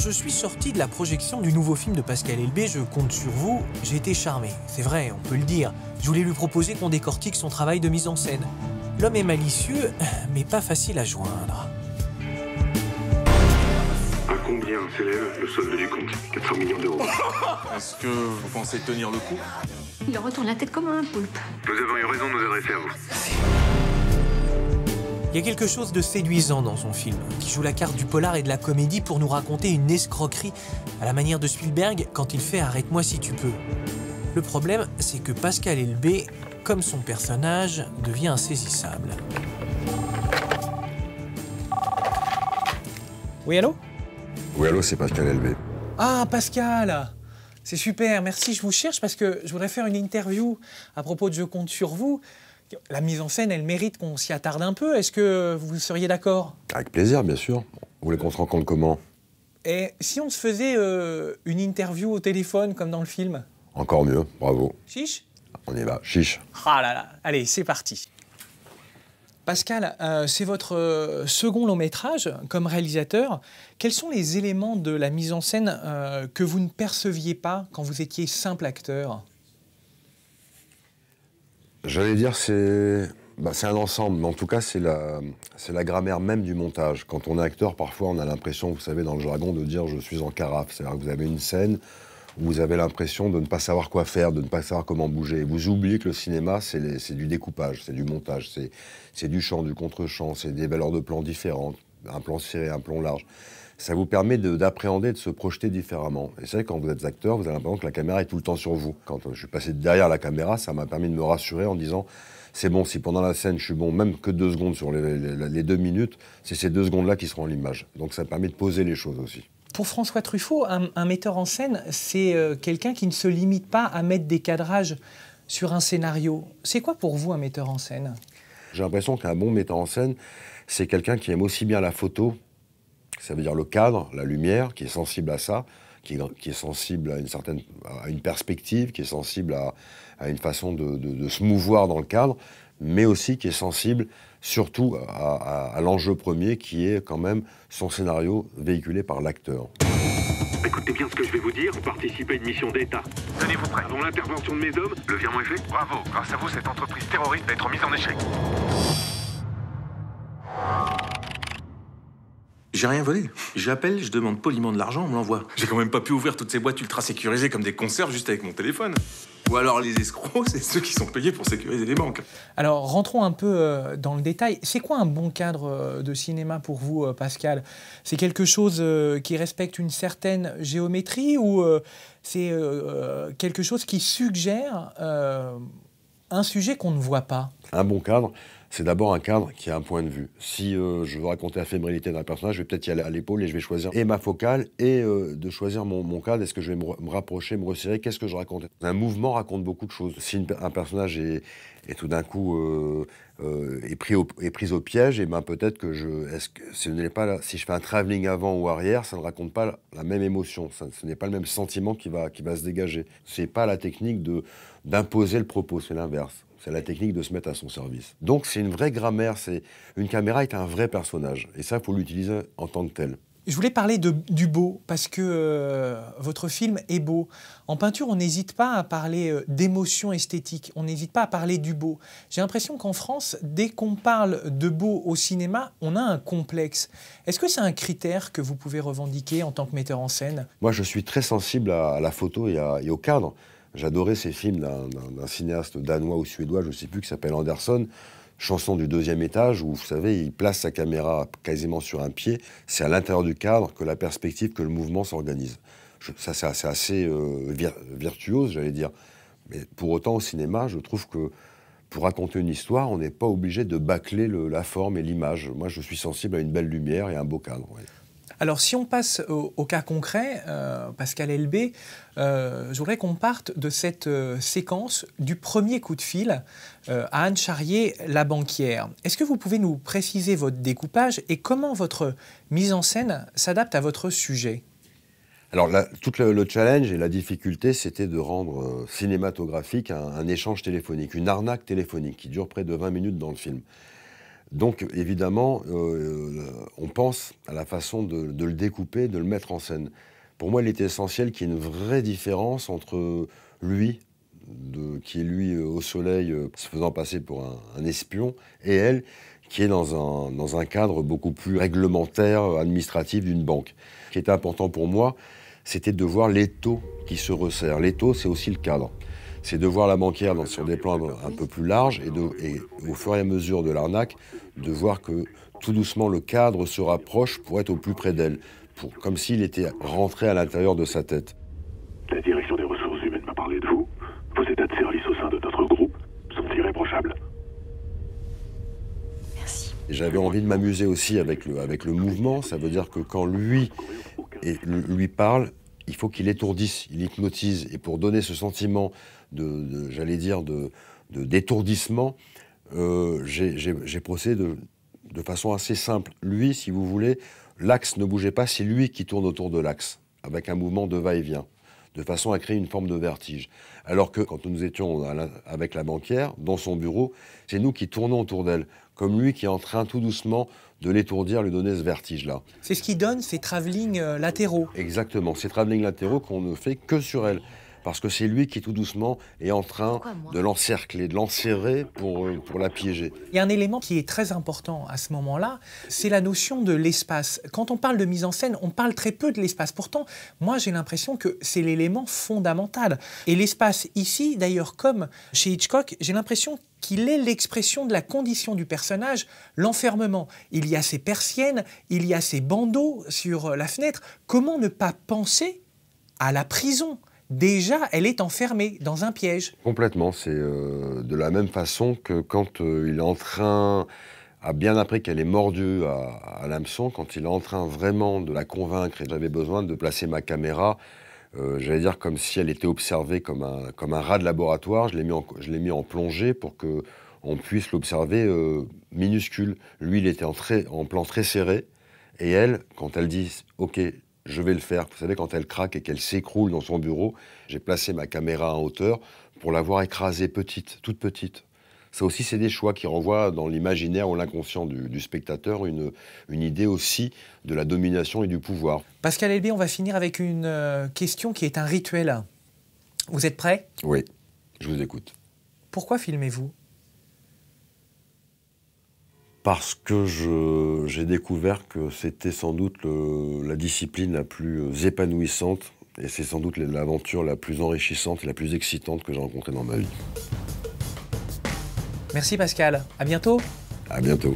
je suis sorti de la projection du nouveau film de Pascal Elbé, Je compte sur vous, j'ai été charmé. C'est vrai, on peut le dire. Je voulais lui proposer qu'on décortique son travail de mise en scène. L'homme est malicieux, mais pas facile à joindre. À combien s'élève le solde du compte? 400 millions d'euros. Est-ce que vous pensez tenir le coup? Il retourne la tête comme un poulpe. Nous avons eu raison de nous adresser à vous. Il y a quelque chose de séduisant dans son film, qui joue la carte du polar et de la comédie pour nous raconter une escroquerie à la manière de Spielberg quand il fait Arrête-moi si tu peux. Le problème, c'est que Pascal Elbé, comme son personnage, devient insaisissable. Oui, allô? Oui, allô, c'est Pascal Elbé. Ah, Pascal C'est super, merci, je vous cherche parce que je voudrais faire une interview à propos de Je compte sur vous. La mise en scène, elle mérite qu'on s'y attarde un peu. Est-ce que vous seriez d'accord? Avec plaisir, bien sûr. Vous voulez qu'on se rencontre comment? Et si on se faisait euh, une interview au téléphone, comme dans le film? Encore mieux, bravo. Chiche? On y va, chiche. Ah là là, allez, c'est parti. Pascal, euh, c'est votre euh, second long métrage comme réalisateur. Quels sont les éléments de la mise en scène que vous ne perceviez pas quand vous étiez simple acteur? J'allais dire, c'est bah, un ensemble, mais en tout cas, c'est la, la grammaire même du montage. Quand on est acteur, parfois, on a l'impression, vous savez, dans le jargon, de dire je suis en carafe. C'est-à-dire que vous avez une scène où vous avez l'impression de ne pas savoir quoi faire, de ne pas savoir comment bouger. Vous oubliez que le cinéma, c'est du découpage, c'est du montage, c'est du champ, du contre-champ, c'est des valeurs de plan différentes, un plan serré, un plan large. Ça vous permet de- d'appréhender, de, se projeter différemment. Et c'est vrai, quand vous êtes acteur, vous avez l'impression que la caméra est tout le temps sur vous. Quand euh, je suis passé derrière la caméra, ça m'a permis de me rassurer en disant c'est bon, si pendant la scène je suis bon, même que deux secondes sur les, les- les deux minutes, c'est ces deux secondes-là qui seront l'image. Donc ça permet de poser les choses aussi. Pour François Truffaut, un, un metteur en scène, c'est euh, quelqu'un qui ne se limite pas à mettre des cadrages sur un scénario. C'est quoi pour vous un metteur en scène? J'ai l'impression qu'un bon metteur en scène, c'est quelqu'un qui aime aussi bien la photo, ça veut dire le cadre, la lumière, qui est sensible à ça, qui est, qui est sensible à une certaine à une perspective, qui est sensible à, à une façon de, de- de se mouvoir dans le cadre, mais aussi qui est sensible surtout à, à- à l'enjeu premier, qui est quand même son scénario véhiculé par l'acteur. Écoutez bien ce que je vais vous dire. Vous participez à une mission d'État. Tenez-vous prêt. Avant l'intervention de mes hommes, le virement est fait. Bravo, grâce à vous, cette entreprise terroriste va être mise en échec. J'ai rien volé. J'appelle, je demande poliment de l'argent, on me l'envoie. J'ai quand même pas pu ouvrir toutes ces boîtes ultra sécurisées comme des conserves juste avec mon téléphone. Ou alors les escrocs, c'est ceux qui sont payés pour sécuriser les banques. Alors rentrons un peu euh, dans le détail. C'est quoi un bon cadre euh, de cinéma pour vous, euh, Pascal? C'est quelque chose qui respecte une certaine géométrie ou c'est quelque chose qui suggère un sujet qu'on ne voit pas? Un bon cadre, c'est d'abord un cadre qui a un point de vue. Si euh, je veux raconter la fébrilité d'un personnage, je vais peut-être y aller à l'épaule et je vais choisir et ma focale et euh, de choisir mon, cadre. Est-ce que je vais me, rapprocher, me resserrer? Qu'est-ce que je raconte? Un mouvement raconte beaucoup de choses. Si un personnage est, tout d'un coup euh, est, pris au, est au piège, et ben peut-être que je, est-ce que ce n'est pas si je fais un travelling avant ou arrière, ça ne raconte pas la, même émotion. Ce n'est pas le même sentiment qui va, qui va se dégager. C'est pas la technique de d'imposer le propos, c'est l'inverse. C'est la technique de se mettre à son service. Donc c'est une vraie grammaire. C'est une caméra est un vrai personnage, et ça il faut l'utiliser en tant que tel. Je voulais parler de, du beau, parce que euh, votre film est beau. En peinture, on n'hésite pas à parler euh, d'émotion esthétique, on n'hésite pas à parler du beau. J'ai l'impression qu'en France, dès qu'on parle de beau au cinéma, on a un complexe. Est-ce que c'est un critère que vous pouvez revendiquer en tant que metteur en scène? Moi, je suis très sensible à, à la photo et, à- et au cadre. J'adorais ces films d'un- cinéaste danois ou suédois, je ne sais plus, qui s'appelle Anderson, chanson du deuxième étage, où vous savez, il place sa caméra quasiment sur un pied. C'est à l'intérieur du cadre que la perspective, que le mouvement s'organise. Ça, c'est assez, euh, vir- virtuose, j'allais dire. Mais pour autant, au cinéma, je trouve que pour raconter une histoire, on n'est pas obligé de bâcler le- la forme et l'image. Moi, je suis sensible à une belle lumière et un beau cadre. Alors, si on passe au, cas concret, euh, Pascal Elbé, euh, je voudrais qu'on parte de cette euh, séquence du premier coup de fil euh, à Anne Charrier, la banquière. Est-ce que vous pouvez nous préciser votre découpage et comment votre mise en scène s'adapte à votre sujet? Alors, tout le, le challenge et la difficulté, c'était de rendre cinématographique un, un échange téléphonique, une arnaque téléphonique qui dure près de 20 minutes dans le film. Donc évidemment, on pense à la façon de, le découper, de le mettre en scène. Pour moi, il était essentiel qu'il y ait une vraie différence entre lui, qui est lui euh, au soleil, euh, se faisant passer pour un, espion, et elle, qui est dans un, dans un cadre beaucoup plus réglementaire, administratif d'une banque. Ce qui était important pour moi, c'était de voir l'étau qui se resserre. L'étau, c'est aussi le cadre. C'est de voir la banquière dans, sur des plans un peu plus larges et, de, et au fur et à mesure de l'arnaque, de voir que tout doucement le cadre se rapproche pour être au plus près d'elle, comme s'il était rentré à l'intérieur de sa tête. La direction des ressources humaines m'a parlé de vous. Vos états de service au sein de notre groupe sont irréprochables. Merci. J'avais envie de m'amuser aussi avec le, avec le mouvement. Ça veut dire que quand lui, et, lui parle, il faut qu'il étourdisse, il hypnotise. Et pour donner ce sentiment de, j'allais dire, de, d'étourdissement, euh, j'ai procédé de, de façon assez simple. Lui, si vous voulez, l'axe ne bougeait pas, c'est lui qui tourne autour de l'axe, avec un mouvement de va-et-vient de façon à créer une forme de vertige. Alors que quand nous étions avec la banquière, dans son bureau, c'est nous qui tournons autour d'elle, comme lui qui est en train tout doucement de l'étourdir, lui donner ce vertige-là. C'est ce qui donne ces travelling euh, latéraux. Exactement, ces travelling latéraux qu'on ne fait que sur elle parce que c'est lui qui tout doucement est en train de l'encercler, de l'enserrer pour, euh, pour la piéger. Il y a un élément qui est très important à ce moment-là, c'est la notion de l'espace. Quand on parle de mise en scène, on parle très peu de l'espace. Pourtant, moi j'ai l'impression que c'est l'élément fondamental. Et l'espace ici, d'ailleurs comme chez Hitchcock, j'ai l'impression qu'il est l'expression de la condition du personnage, l'enfermement. Il y a ces persiennes, il y a ces bandeaux sur la fenêtre. Comment ne pas penser à la prison? Déjà, elle est enfermée dans un piège. Complètement. C'est euh, de la même façon que quand euh, il est en train, à bien après qu'elle est mordue à, l'hameçon, quand il est en train vraiment de la convaincre, et j'avais besoin de placer ma caméra, euh, j'allais dire comme si elle était observée comme un, comme un rat de laboratoire, je l'ai mis, en, mis en plongée pour que on puisse l'observer minuscule. Lui, il était en, très, en plan très serré, et elle, quand elle dit « Ok, je vais le faire. Vous savez, quand elle craque et qu'elle s'écroule dans son bureau, j'ai placé ma caméra en hauteur pour la voir écrasée petite, toute petite. Ça aussi, c'est des choix qui renvoient dans l'imaginaire ou l'inconscient du, spectateur une, une idée aussi de la domination et du pouvoir. Pascal Elbé, on va finir avec une euh, question qui est un rituel. Vous êtes prêt? Oui, je vous écoute. Pourquoi filmez-vous? Parce que j'ai découvert que c'était sans doute la discipline la plus euh, épanouissante et c'est sans doute l'aventure la plus enrichissante et la plus excitante que j'ai rencontrée dans ma vie. Merci Pascal, à bientôt. À bientôt.